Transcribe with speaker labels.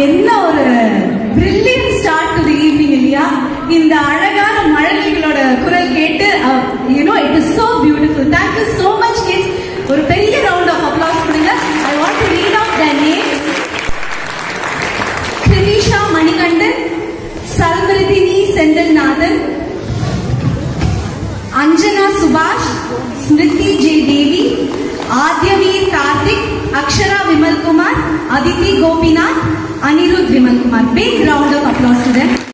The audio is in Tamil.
Speaker 1: என்ன ஒரு brilliant start to the evening இல்லையா இந்த அழகான மழலைகளோட குரல் கேட்டு you know it is so beautiful thank you so much kids ஒரு பெரிய ரவுண்ட் ஆஃப் அப்ளாஸ் கொடுங்க. I want to read off the names Krisha Manikandan Salmiruthini Senthilnathan Anjana Subash Smriti J Devi Aadhyaveer Karthik Akshara Vimalkumar Kumar Gopinath Anirudh Vimal Kumar. Big round of applause to them.